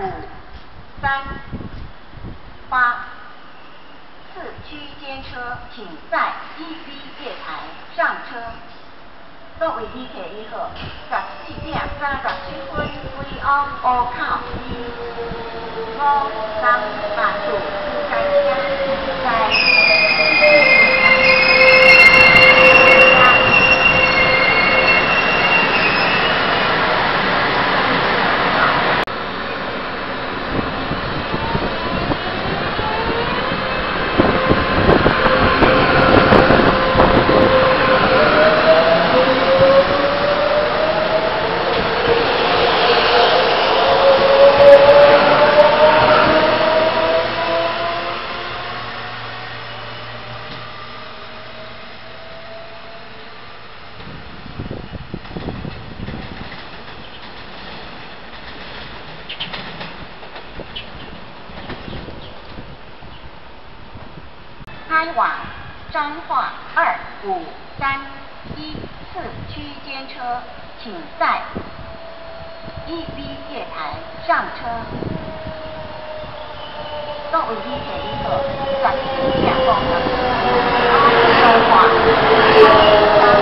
五三八四区间车，请在一 B 月台上车。各位旅客你好，十四点三十七分，We on 乌口一五三八度，感谢在。三一次区间车，请在 E B 月台上车。到位旅客你好，十四点五十，彰化。交一六一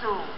数。